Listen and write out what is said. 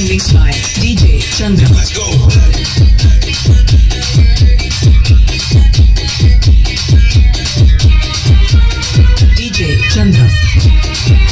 song mixed by DJ Chandra. Let's go. DJ Chandra.